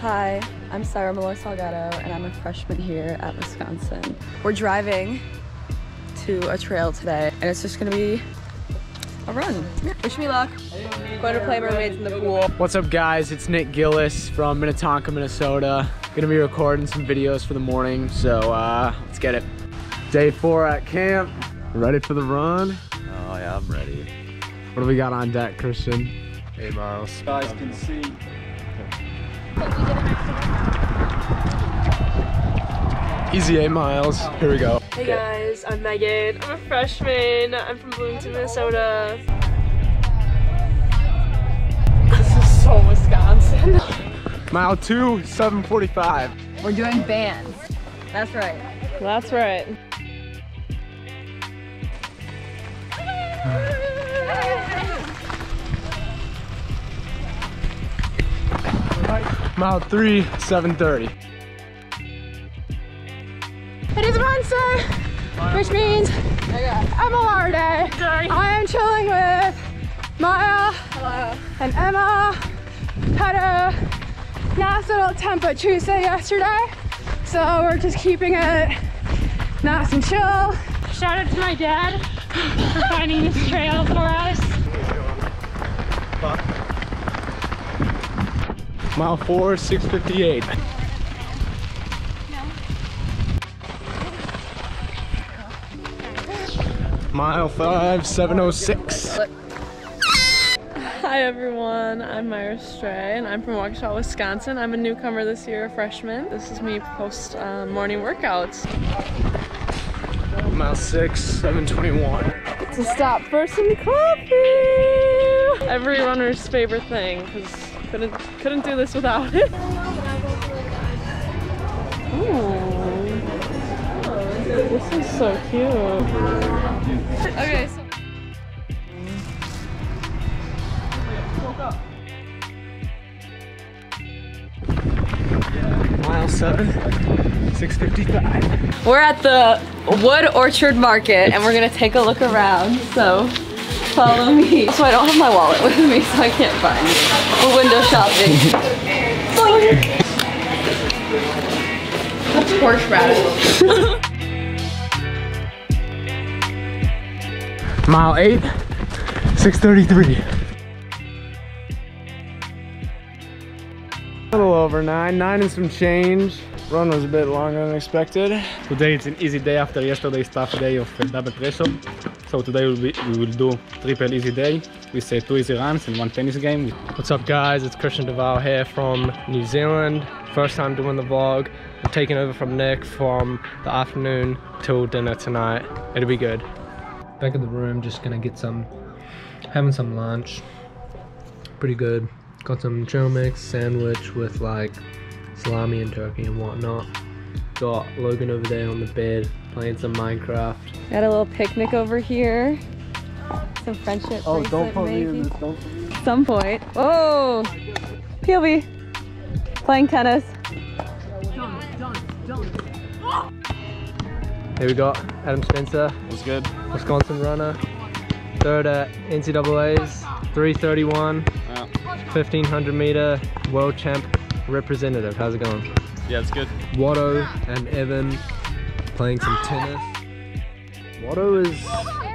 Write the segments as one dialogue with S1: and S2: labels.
S1: Hi, I'm Sarah Malloy Salgado, and I'm a freshman here at Wisconsin. We're driving to a trail today, and it's just gonna be a run. Wish me luck. Going to play mermaids in the pool.
S2: What's up guys, it's Nick Gillis from Minnetonka, Minnesota. Gonna be recording some videos for the morning, so uh, let's get it. Day four at camp, ready for the run?
S3: Oh yeah, I'm ready.
S2: What do we got on deck, Christian?
S3: Hey Miles.
S4: guys can see.
S2: Easy eight miles, here we go.
S5: Hey guys, I'm Megan. I'm a freshman. I'm from Bloomington, Minnesota. This is so Wisconsin.
S2: Mile two, 745.
S1: We're doing bands. That's right.
S5: That's right.
S2: Mile three, 730.
S5: It is Wednesday, which means MLR day. I am chilling with Maya and Emma. Had a nice little temper Tuesday yesterday, so we're just keeping it nice and chill. Shout out to my dad for finding this trail for us.
S2: Mile four, 658. Mile five, 706.
S5: Hi everyone, I'm Myra Stray and I'm from Waukesha, Wisconsin. I'm a newcomer this year, a freshman. This is me post uh, morning workouts.
S2: Mile six, 721.
S5: To stop for some coffee! Every runner's favorite thing because couldn't couldn't do this without it. Ooh, this is so cute. Okay, so
S2: Mile seven, 655.
S1: We're at the Wood Orchard Market, and we're gonna take a look around. So follow me. So I don't have my wallet with me, so I can't find it. We're window shopping. Boing. That's horseradish.
S2: Mile eight, 633. A little over nine, nine and some change. Run was a bit longer than expected.
S4: Today it's an easy day after yesterday's tough day of uh, double pressure. So today we'll be, we will do triple easy day with uh, two easy runs and one tennis game.
S6: What's up guys, it's Christian Duval here from New Zealand. First time doing the vlog. I'm taking over from Nick from the afternoon till dinner tonight. It'll be good. Back in the room, just gonna get some, having some lunch. Pretty good. Got some trail mix sandwich with like salami and turkey and whatnot. Got Logan over there on the bed playing some Minecraft.
S1: Got a little picnic over here. Some friendship
S2: Oh,
S1: bracelet maybe. Some point. Oh, PLB. Playing tennis.
S6: Here we got Adam Spencer,
S4: Was good.
S6: Wisconsin runner. Third at NCAA's 331,
S4: Yeah.
S6: 1500 meter world champ representative. How's it going?
S4: Yeah, it's good.
S6: Watto and Evan playing some tennis. Watto is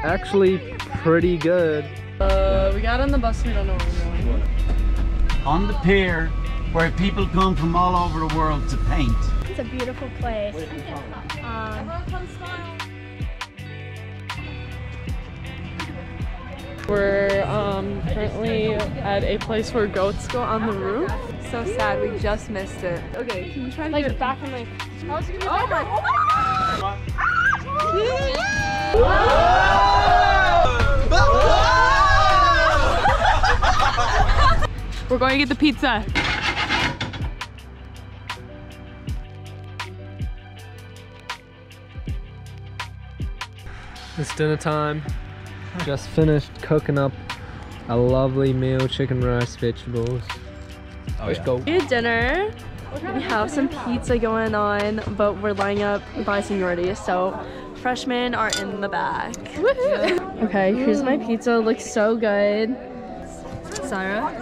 S6: actually pretty good.
S5: Uh, we got on the bus. We don't know where we're going.
S7: on the pier where people come from all over the world to paint.
S8: It's a beautiful place. Um,
S5: We're um, currently at a place where goats go on the roof.
S1: So sad, we just missed it.
S5: Okay, can you try to
S8: like
S5: get
S8: back in my.
S5: Oh my! We're going to get the pizza.
S6: It's dinner time. Just finished cooking up a lovely meal, chicken rice, vegetables. Oh, Let's go.
S5: Good dinner. We have some pizza going on, but we're lining up by seniority, so freshmen are in the back. Okay, here's my pizza. Looks so good. Sarah?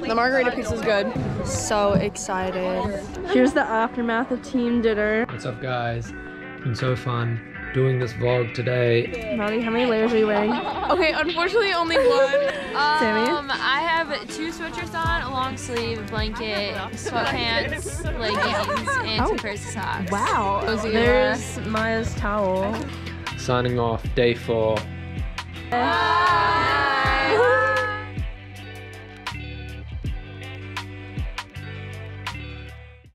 S5: The margarita pizza is good. So excited. Here's the aftermath of team dinner.
S6: What's up guys? It's been so fun doing this vlog today.
S5: Maddie, how many layers are you wearing?
S9: Okay, unfortunately only one.
S5: Sammy?
S9: Um, I have two sweatshirts on, a long sleeve, blanket, sweatpants, leggings, and two pairs of socks.
S5: Wow.
S9: Those are
S5: There's Maya's towel.
S6: Signing off day four.
S5: Bye.